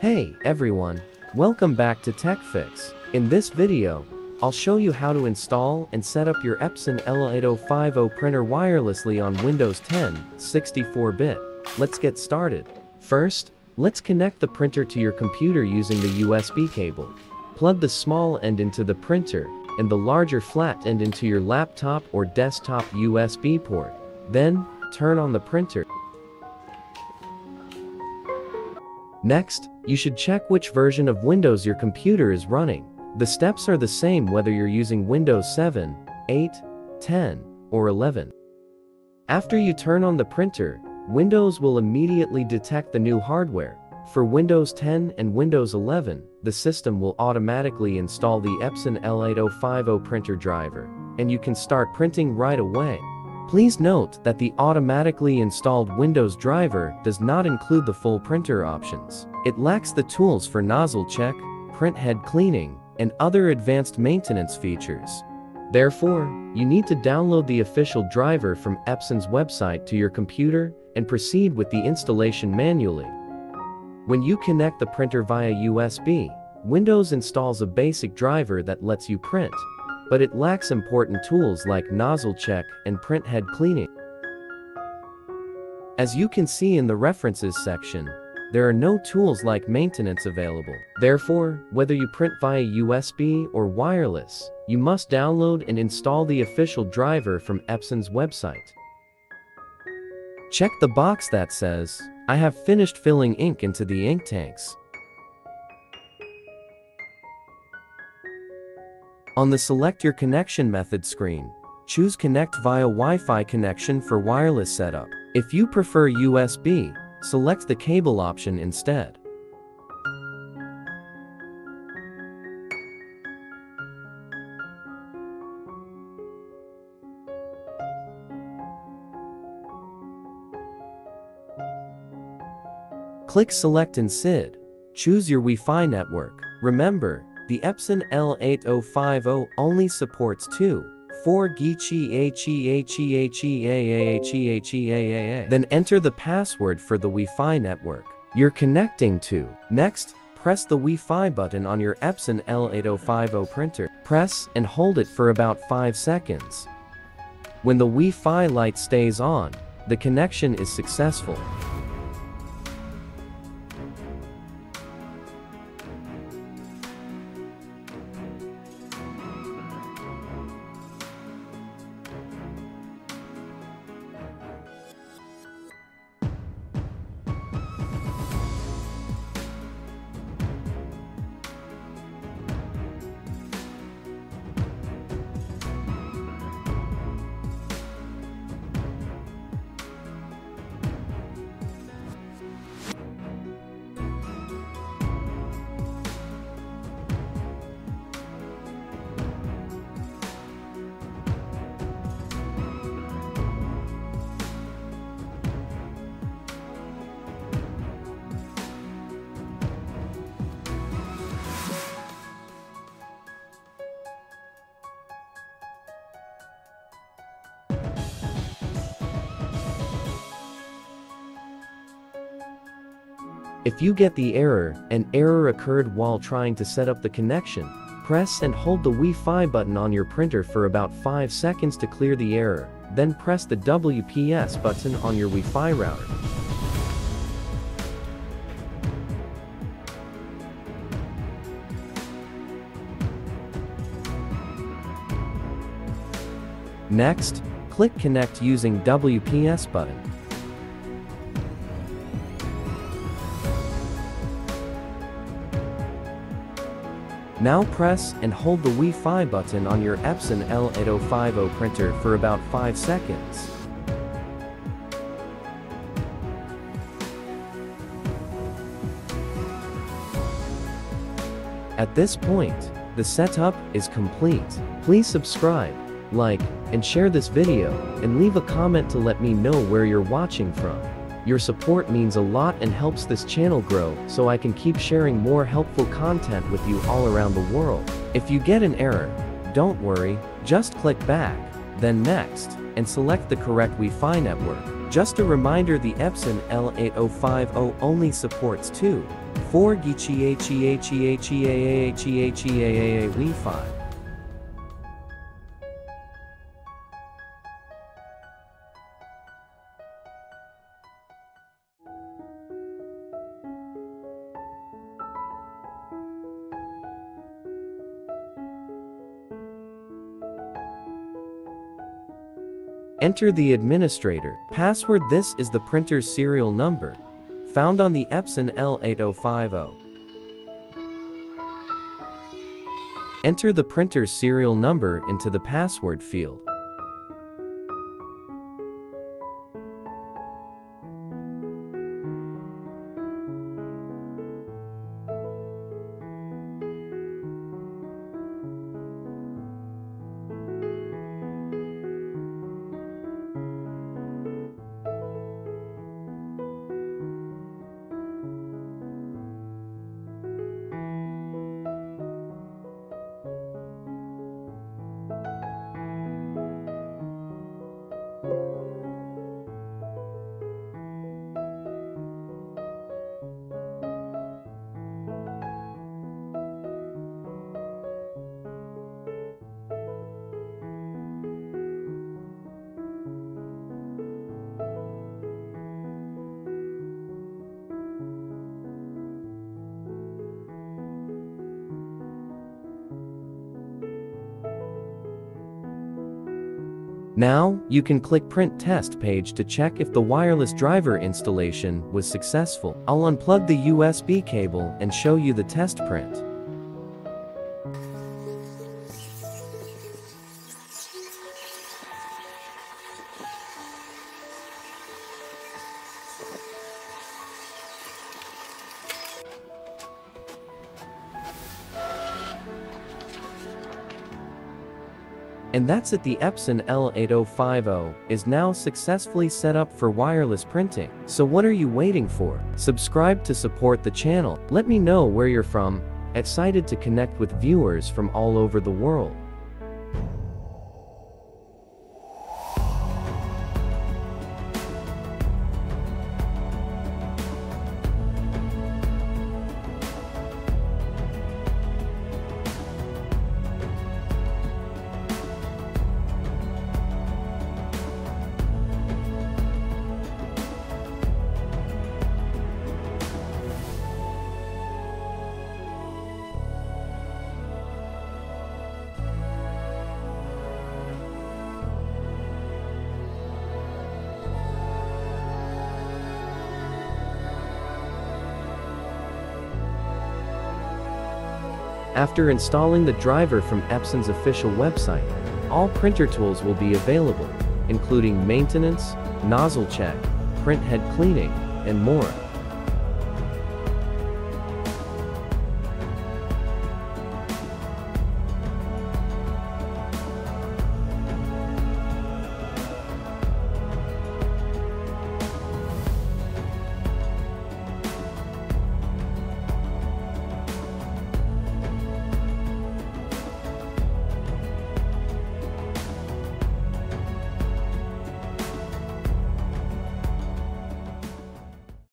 Hey everyone, welcome back to TechFix. In this video, I'll show you how to install and set up your Epson L8050 printer wirelessly on Windows 10 64-bit. Let's get started. First, let's connect the printer to your computer using the USB cable. Plug the small end into the printer and the larger flat end into your laptop or desktop USB port. Then, turn on the printer. Next, you should check which version of Windows your computer is running. The steps are the same whether you're using Windows 7, 8, 10, or 11. After you turn on the printer, Windows will immediately detect the new hardware. For Windows 10 and Windows 11, the system will automatically install the Epson L8050 printer driver, and you can start printing right away. Please note that the automatically installed Windows driver does not include the full printer options. It lacks the tools for nozzle check, print head cleaning, and other advanced maintenance features. Therefore, you need to download the official driver from Epson's website to your computer and proceed with the installation manually. When you connect the printer via USB, Windows installs a basic driver that lets you print, but it lacks important tools like nozzle check and print head cleaning. As you can see in the references section, there are no tools like maintenance available. Therefore, whether you print via USB or wireless, you must download and install the official driver from Epson's website. Check the box that says, I have finished filling ink into the ink tanks. On the Select Your Connection method screen, choose Connect via Wi-Fi connection for wireless setup. If you prefer USB, select the cable option instead. Click Select and SID. Choose your Wi-Fi network. Remember, the Epson L8050 only supports 2, 4 Then enter the password for the Wi-Fi network you're connecting to. Next, press the Wi-Fi button on your Epson L8050 printer. Press and hold it for about 5 seconds. When the Wi-Fi light stays on, the connection is successful. If you get the error, an error occurred while trying to set up the connection, press and hold the Wi-Fi button on your printer for about 5 seconds to clear the error, then press the WPS button on your Wi-Fi router. Next, click Connect using WPS button. Now press and hold the Wi-Fi button on your Epson L8050 printer for about 5 seconds. At this point, the setup is complete. Please subscribe, like, and share this video, and leave a comment to let me know where you're watching from. Your support means a lot and helps this channel grow so I can keep sharing more helpful content with you all around the world. If you get an error, don't worry, just click back, then next, and select the correct Wi-Fi network. Just a reminder the Epson L8050 only supports 2, 4 GHEHEHEHEAAHEHEAAA Wi-Fi. Enter the administrator. Password This is the printer's serial number, found on the Epson L8050. Enter the printer's serial number into the password field. Now, you can click Print Test page to check if the wireless driver installation was successful. I'll unplug the USB cable and show you the test print. And that's it the Epson L8050 is now successfully set up for wireless printing. So what are you waiting for? Subscribe to support the channel. Let me know where you're from. Excited to connect with viewers from all over the world. After installing the driver from Epson's official website, all printer tools will be available, including maintenance, nozzle check, print head cleaning, and more.